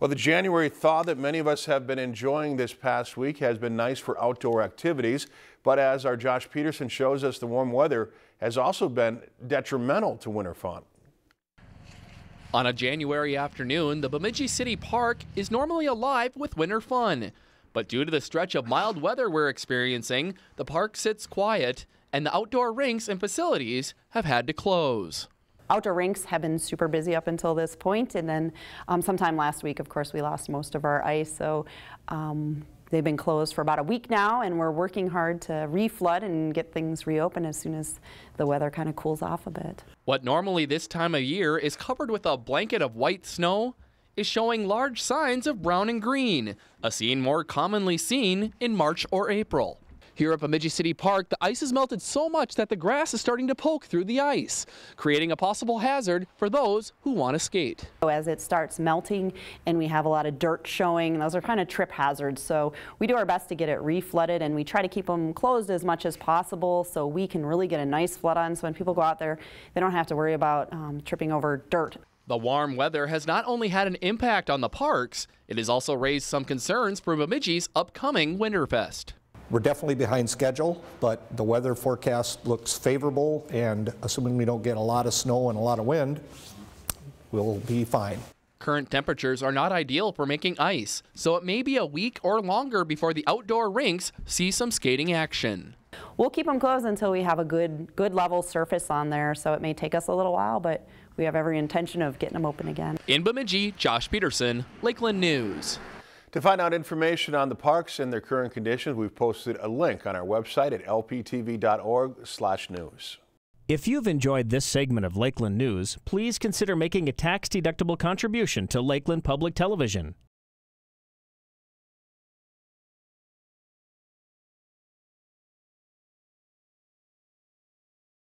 Well, the January thaw that many of us have been enjoying this past week has been nice for outdoor activities. But as our Josh Peterson shows us, the warm weather has also been detrimental to winter fun. On a January afternoon, the Bemidji City Park is normally alive with winter fun. But due to the stretch of mild weather we're experiencing, the park sits quiet and the outdoor rinks and facilities have had to close outdoor rinks have been super busy up until this point, and then um, sometime last week, of course, we lost most of our ice. So um, they've been closed for about a week now, and we're working hard to reflood and get things reopened as soon as the weather kind of cools off a bit. What normally this time of year is covered with a blanket of white snow is showing large signs of brown and green, a scene more commonly seen in March or April. Here at Bemidji City Park, the ice has melted so much that the grass is starting to poke through the ice, creating a possible hazard for those who want to skate. As it starts melting and we have a lot of dirt showing, those are kind of trip hazards. So we do our best to get it reflooded and we try to keep them closed as much as possible so we can really get a nice flood on. So when people go out there, they don't have to worry about um, tripping over dirt. The warm weather has not only had an impact on the parks, it has also raised some concerns for Bemidji's upcoming Winterfest. We're definitely behind schedule, but the weather forecast looks favorable, and assuming we don't get a lot of snow and a lot of wind, we'll be fine. Current temperatures are not ideal for making ice, so it may be a week or longer before the outdoor rinks see some skating action. We'll keep them closed until we have a good, good level surface on there, so it may take us a little while, but we have every intention of getting them open again. In Bemidji, Josh Peterson, Lakeland News. To find out information on the parks and their current conditions, we've posted a link on our website at lptv.org slash news. If you've enjoyed this segment of Lakeland News, please consider making a tax-deductible contribution to Lakeland Public Television.